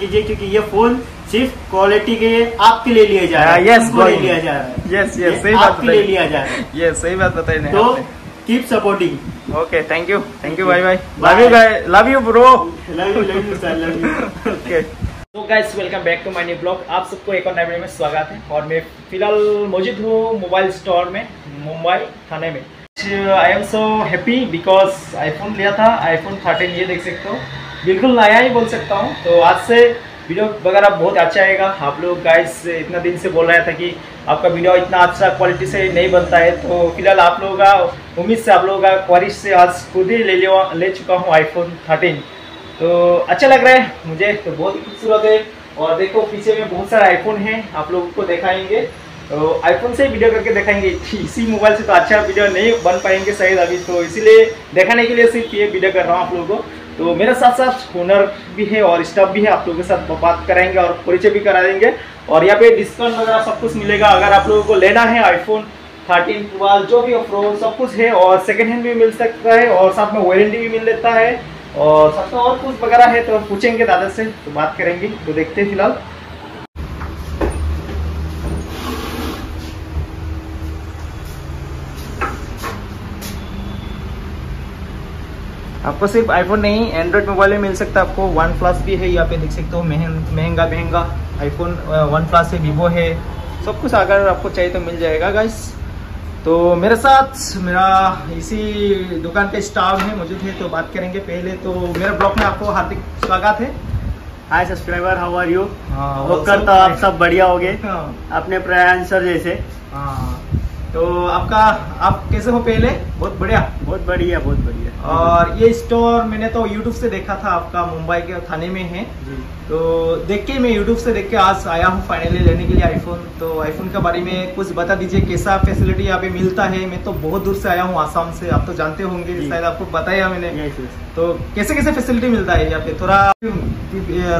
कीजिए क्योंकि ये फ़ोन सिर्फ़ क्वालिटी के आपके लिए लिया जा रहा है यस उनको लिया जा रहा है। यस यस सही बात आपके लिए लिया जा रहा है। यस सही बात बताई तो keep supporting okay thank you thank you bye bye love you guys love you bro love you love you sir love you okay तो guys welcome back to my new blog आप सबको एक और नए वीडियो में स्वागत है और मैं फ़िलहाल मौजूद हूँ मोबाइल स्टोर में मुंबई थाने में। I am so happy because iPhone लिया था आईफोन 13 ये देख सकते हो। बिल्कुल नया ही बोल सकता हूँ। तो आज से वीडियो वगैरह बहुत अच्छा आएगा। आप लोग गाइस इतना दिन से बोल रहा था कि आपका वीडियो इतना अच्छा क्वालिटी से नहीं बनता है। तो फ़िलहाल आप लोगों का उम्मीद से आप लोगों का क्वारिश से आज खुद ही ले लिया ले चुका हूँ आईफोन 13 तो अच्छा लग रहा है मुझे। तो बहुत ही खूबसूरत है। और देखो, पीछे में बहुत सारे आईफोन हैं। आप लोगों को दिखाएँगे। तो आईफोन से वीडियो करके दिखाएँगे। इसी मोबाइल से तो अच्छा वीडियो नहीं बन पाएँगे शायद अभी। तो इसीलिए दिखाने के लिए सिर्फ़ ये वीडियो कर रहा हूँ आप लोगों को। तो मेरे साथ साथ ओनर भी है और स्टाफ भी है, आप लोगों के साथ बात कराएँगे और परिचय भी करा देंगे। और यहाँ पे डिस्काउंट वगैरह सब कुछ मिलेगा, अगर आप लोगों को लेना है आईफोन थर्टीन ट्वेल्व जो भी प्रो सब कुछ है और सेकेंड हैंड भी मिल सकता है और साथ में वारंटी भी मिल लेता है। और साथ और कुछ वगैरह है तो पूछेंगे दादा से तो बात करेंगे तो देखते हैं फ़िलहाल। आपको सिर्फ़ आईफोन नहीं एंड्रॉइड मोबाइल में मिल सकता है आपको। वन प्लस भी है यहाँ पे देख सकते हो महँगा महँगा आईफोन वन प्लस है वीवो है। सब कुछ अगर आपको चाहिए तो मिल जाएगा गाइस तो मेरे साथ मेरा इसी दुकान के स्टाफ है मौजूद है तो बात करेंगे पहले। तो मेरे ब्लॉग में आपको हार्दिक स्वागत है। Hi subscriber how are you हाँ, होप करता आप सब बढ़िया होगे हाँ, अपने प्रयाण सर जैसे। हाँ। तो आपका आप कैसे हो पहले? बहुत बढ़िया। बहुत बढ़िया बहुत बढ़िया। और ये स्टोर मैंने तो YouTube से देखा था आपका मुंबई के थाने में है। जी। तो देख के मैं YouTube से देख के आज आया हूँ फाइनली लेने के लिए आईफोन तो आईफोन के बारे में कुछ बता दीजिए कैसा फैसिलिटी यहाँ पे मिलता है? मैं तो बहुत दूर से आया हूँ आसाम से। आप तो जानते होंगे शायद आपको बताया मैंने। तो कैसे कैसे फैसिलिटी मिलता है यहाँ पे? थोड़ा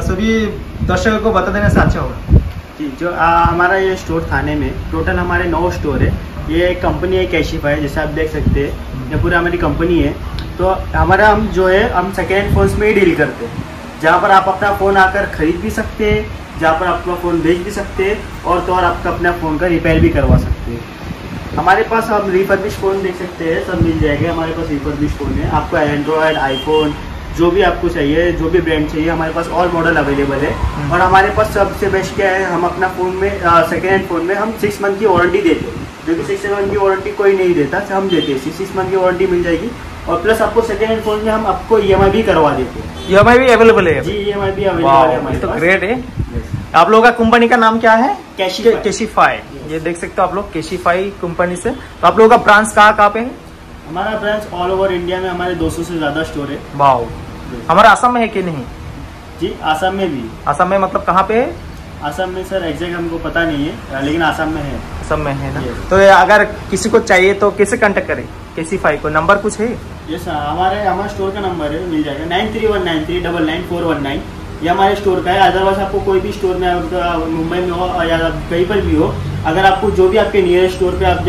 सभी दर्शकों को बता देने से अच्छा होगा। जी जो आ, हमारा ये स्टोर थाने में टोटल हमारे नौ स्टोर है। ये कंपनी है कैशिफाई जैसे आप देख सकते हैं। ये पूरा हमारी कंपनी है। तो हमारा हम जो है हम सेकेंड हैंड फोन्स में ही डील करते हैं। जहाँ पर आप अपना फ़ोन आकर खरीद भी सकते हैं जहाँ पर अपना फ़ोन बेच भी सकते हैं और तो और आपका अपना फ़ोन का रिपेयर भी करवा सकते हैं। हमारे पास आप रिफर्बिश फ़ोन देख सकते हैं सब मिल जाएगा। हमारे पास रिफर्बिश फ़ोन है। आपको एंड्रॉयड आईफोन जो भी आपको चाहिए जो भी ब्रांड चाहिए हमारे पास और मॉडल अवेलेबल है। हम्म। और हमारे पास सबसे बेस्ट क्या है हम अपना फ़ोन में सेकेंड हैंड फ़ोन में हम सिक्स मंथ की वारंटी देते हैं। जो कि सिक्स मंथ की वारंटी कोई नहीं देता तो हम देते हैं। सिक्स मंथ की वारंटी मिल जाएगी। और प्लस आपको सेकेंड हैंड फ़ोन में हम आपको ईएमआई भी करवा देते हैं। ई भी अवेलेबल है? जी ई भी अवेलेबल है हमारे तो ग्रेट है। आप लोगों का कंपनी का नाम क्या है? कैशिफाई। केशिफाई ये देख सकते हो आप लोग केशिफाई कंपनी से। तो आप लोगों का ब्रांच कहाँ कहाँ पे है? हमारा ब्रांच ऑल ओवर इंडिया में हमारे 200 से ज़्यादा स्टोर है। वाओ हमारा असम में है कि नहीं जी आसाम में भी असम में मतलब कहाँ पे है आसाम में सर एग्जैक्ट हमको पता नहीं है लेकिन आसाम में है असम में है ना तो अगर किसी को चाहिए तो कैसे कांटेक्ट करे केसीफाई को नंबर कुछ है ये सर हमारे हमारे स्टोर का नंबर है मिल जाएगा nine three one nine three double nine four one nine ये हमारे स्टोर का है अदरवाइज़ आपको कोई भी स्टोर में मुंबई में हो या कहीं पर भी हो अगर आपको जो भी आपके नियर स्टोर पे आप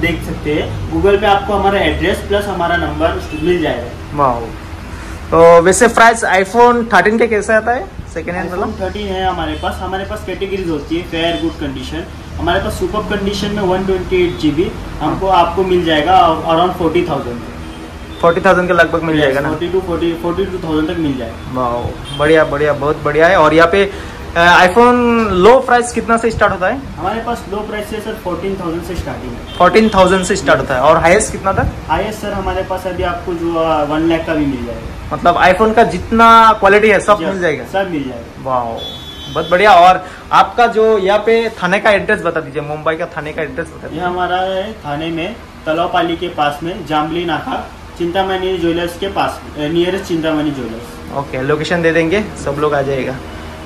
देख सकते हैं गूगल पे आपको हमारा एड्रेस प्लस हमारा नंबर मिल जाएगा वाओ तो वैसे प्राइस आईफोन 13 के कैसे आता है? सेकेंड हैंड मतलब थर्टीन है हमारे पास। हमारे पास कैटेगरीज होती है फेयर गुड कंडीशन हमारे पास सुपर कंडीशन में one twenty eight G B हमको आपको मिल जाएगा around forty thousand forty thousand के लगभग मिल जाएगा ना? Forty to forty forty two thousand तक मिल जाएगा। बढ़िया बढ़िया बहुत बढ़िया है। और यहाँ पे आईफोन लो प्राइस कितना से स्टार्ट होता है? हमारे पास लो प्राइस से सर फोर्टीन थाउज़ेंड से स्टार्टिंग है। फोर्टीन थाउज़ेंड से स्टार्ट होता है। और हाईएस्ट कितना तक हाईएस्ट सर हमारे पास अभी आपको जो वन लाख का भी मिल जाएगा। मतलब आईफोन का जितना क्वालिटी है सब मिल जाएगा? सब मिल जाएगा। वाह बहुत बढ़िया। और आपका जो यहाँ पे थाने का एड्रेस बता दीजिए मुंबई का थाने का एड्रेस बता दीजिए। हमारा है थाने में तलावपाली के पास में जामली नाका चिंतामणि ज्वेलर्स के पास nearest Chintamani jewellers okay location दे देंगे सब लोग आ जाएगा।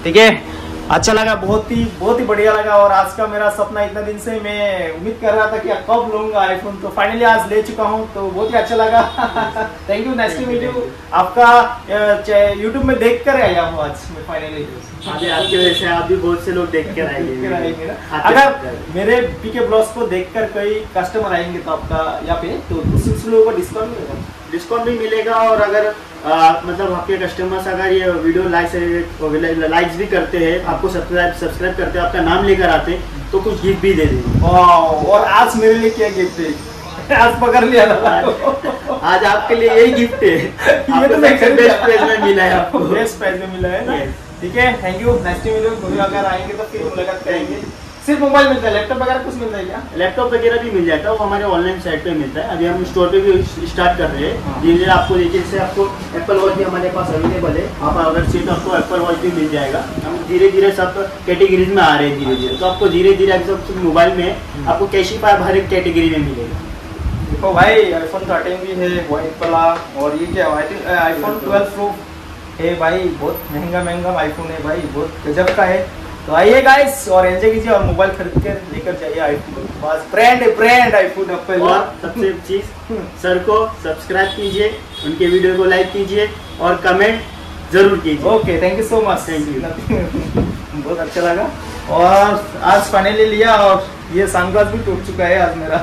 ठीक है? अच्छा लगा बहुत ही बहुत ही बढ़िया लगा और आज का मेरा सपना इतना दिन से मैं उम्मीद कर रहा था कि कब लूँगा आईफोन तो फाइनली आज ले चुका हूँ तो बहुत ही अच्छा लगा। Thank you nice to meet you आपका यूट्यूब में देख कर आया हूँ आज मैं फाइनली अभी आपकी वजह से आप भी बहुत से लोग देख कर आएँगे। आते अगर हैं। मेरे पीके ब्लॉग्स को देखकर कोई कस्टमर आएँगे तो आपका यहाँ पे तो उस लोगों को डिस्काउंट मिलेगा? डिस्काउंट भी मिलेगा और अगर आ, मतलब आपके कस्टमर्स अगर ये वीडियो लाइक लाइक्स भी करते हैं आपको सब्सक्राइब सब्सक्राइब करते हैं आपका नाम लेकर आते हैं तो कुछ गिफ्ट भी दे देंगे। और आज मेरे लिए क्या गिफ्ट है? आज पकड़ लिया ना। आज आपके लिए यही गिफ्ट है। ये तो मैं बेस्ट प्राइस में मिला है आपको। बेस्ट प्राइस में मिला है ठीक है थैंक यू नेक्स्ट वीडियो अगर आएँगे तो फिर मुलाकात करेंगे। सिर्फ़ मोबाइल मिलता है लैपटॉप वगैरह कुछ मिलता है क्या? लैपटॉप वगैरह भी मिल जाता है वो हमारे ऑनलाइन साइट पे मिलता है। अभी हम स्टोर पे भी स्टार्ट कर रहे हैं। हाँ। धीरे धीरे आपको देखिए जैसे आपको एप्पल वॉच भी हमारे पास अवेलेबल है। आप अगर चाहिए तो आपको एप्पल वॉच भी मिल जाएगा। हम धीरे धीरे सब कैटेगरीज में आ रहे हैं धीरे धीरे। तो आपको धीरे धीरे सब मोबाइल में आपको कैशिफाई हर एक कैटेगरी में मिलेगा। देखो भाई आईफोन 13 भी है वाइट वाला और ये क्या आई थिंक आईफोन 12 प्रो है भाई। बहुत महँगा महँगा आईफोन है भाई बहुत गजब का है। तो आइए गाइस और एंजॉय कीजिए और मोबाइल खरीद के लेकर जाइए आईफोन बस ब्रांड है ब्रांड आईफोन एप्पल और सबसे चीज़ सर को सब्सक्राइब कीजिए उनके वीडियो को लाइक कीजिए और कमेंट ज़रूर कीजिए। Okay thank you so much thank you. बहुत अच्छा लगा। और आज फाइनली लिया और ये सनग्लास भी टूट चुका है आज मेरा।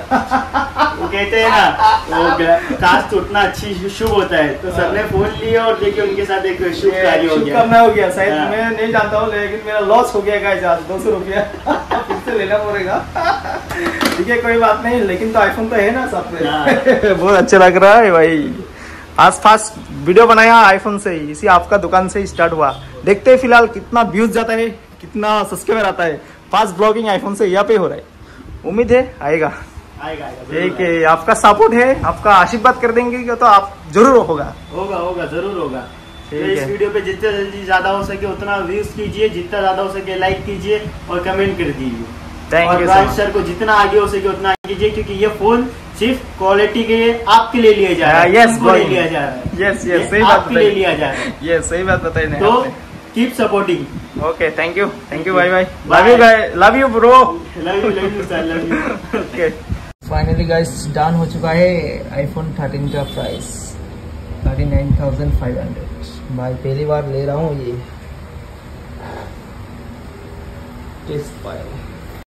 वो कहते हैं ना वो ग- टूटना अच्छी शुभ होता है। तो सर ने फ़ोन लिया और देखिए उनके साथ एक शुभ कार्य हो गया। हो गया। शायद हाँ। मैं नहीं जानता हूँ लेकिन मेरा लॉस हो गया गाइस आज दो सौ रुपया। फिर से लेना पड़ेगा। ठीक है कोई बात नहीं लेकिन तो आईफोन तो है ना साथ में। हाँ। बहुत अच्छा लग रहा है भाई। आज फास्ट वीडियो बनाया आईफोन से ही इसी आपका दुकान से स्टार्ट हुआ। देखते हैं फ़िलहाल कितना व्यूज़ जाता है। कितना सब्सक्राइबर आता है। फास्ट ब्लॉगिंग आईफोन से यहाँ पे हो रहा है। उम्मीद है आएगा। ठीक है आपका सपोर्ट है आपका आशीर्वाद कर देंगे तो आप ज़रूर होगा। होगा होगा ज़रूर होगा। तो इस वीडियो पे जितना जल्दी ज़्यादा हो सके उतना व्यूज़ कीजिए जितना ज़्यादा हो सके लाइक कीजिए और कमेंट कर दीजिए। और राज सर को जितना आगे हो सके उतना आगे कीजिए क्योंकि ये फ़ोन सिर्फ़ क्वालिटी के आपके लिए लिया जा रहा है। यस उनको लिया जा रहा है। यस यस सही बात आपके लिए लिया जा रहा है। ये सही बात नहीं तो supporting okay thank you thank you bye bye Bye. Love you guys. Love you bro love you love you sir Love you. Okay finally guys done हो चुका है आईफोन 13 का प्राइस 39500 भाई पहली बार ले रहा हूँ ये टेस्ट फ़ाइल